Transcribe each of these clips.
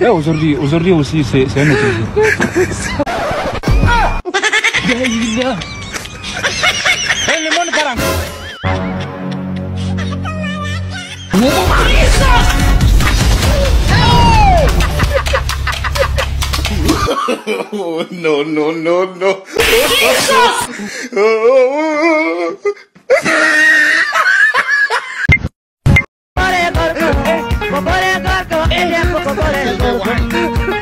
Allez Aujourd'hui aujourd'hui aussi, c'est un autre oh, no, no, no, no. Jesus!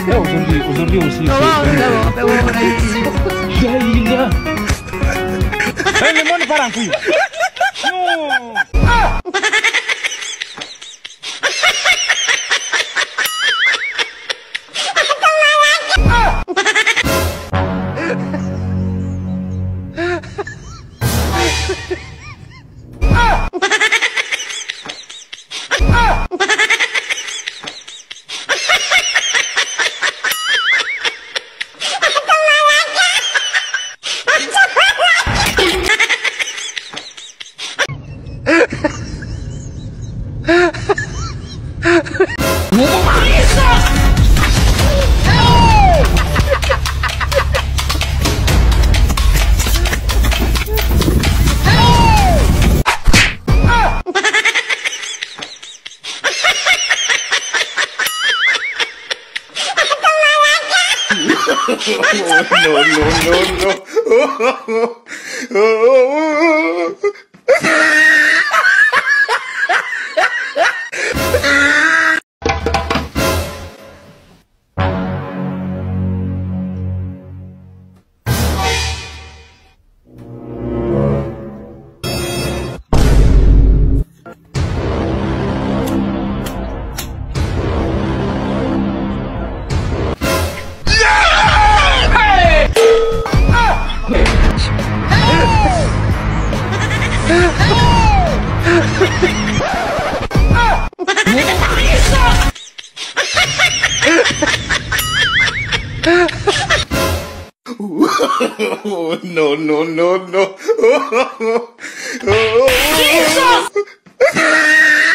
Não, os orlions, sim. Tá bom, tá bom, tá bom, tá isso. Jaila. Ele manda para aqui. Não. No no no no! No no no no! perdre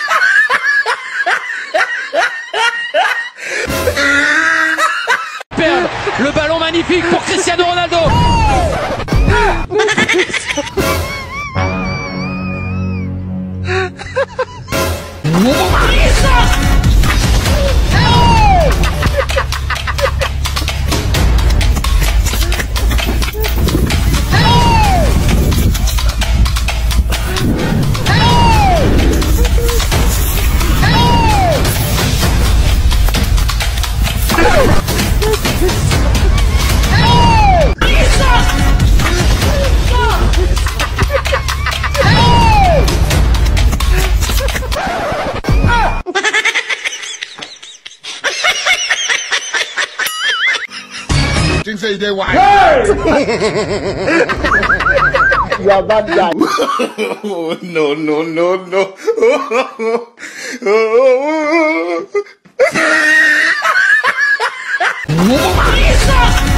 đi chơi hoài Dạ ban dài No no no no. What?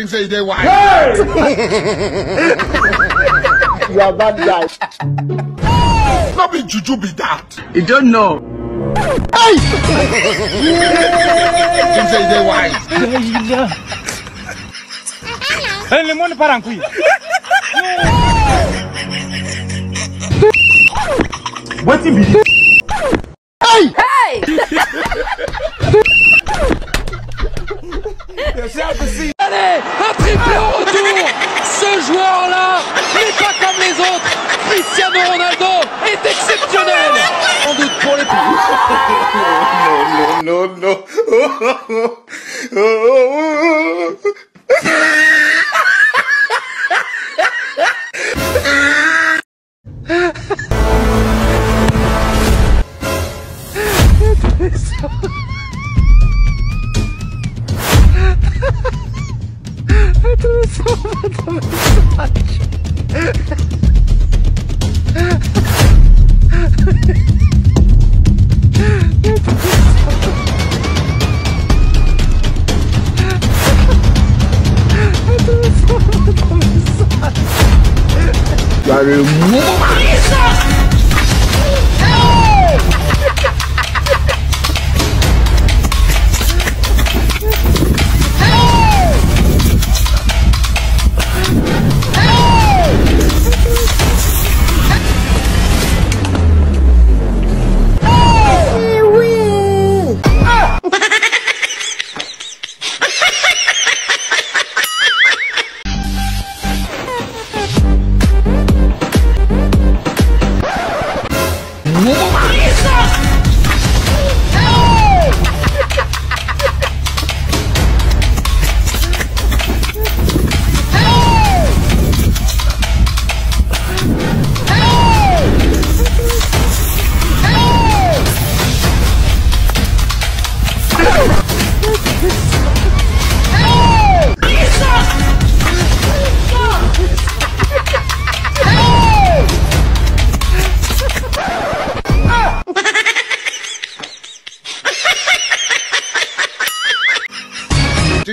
Think say they wise? You are bad guy. Not be juju be that. You don't know. You think say they wise? Gaïla. Eh, le monde part en couille. Wetin be this? Allez, un triplé au retour. Ce joueur-là n'est pas comme les autres. Cristiano Ronaldo est exceptionnel. Sans doute pour les I do so much. Got it.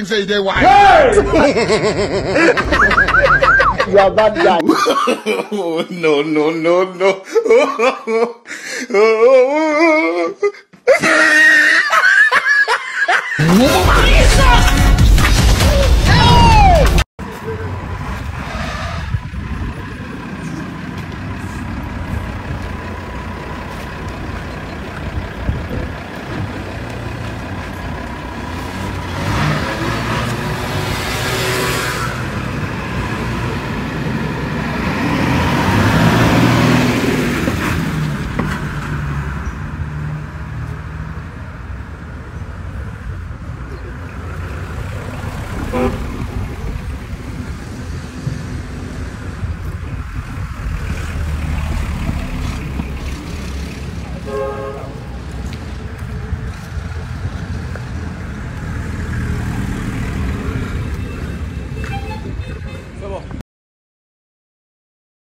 Say they white. You are bad guy. Oh, no, no, no, no. Thank